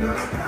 Yeah.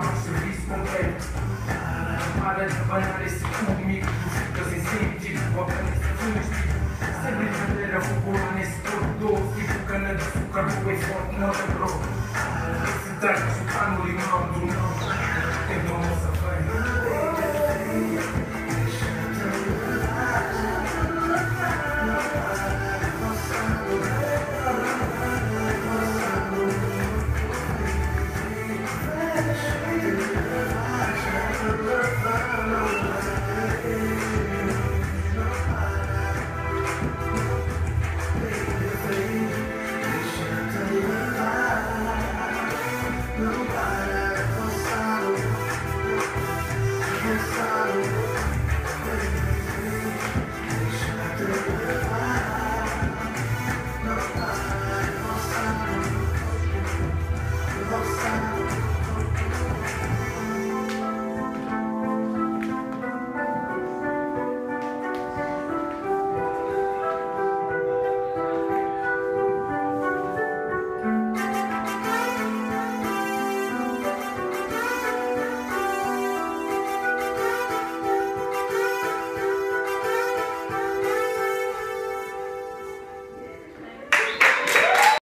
nosso serviço completo. Para de trabalhar esse comigo, eu sem sentir o nesse Sem brincadeira, vou pular nesse corredor. tipo cana de açúcar, vou bem forte, não quebrou. Esse trago está no limão do não.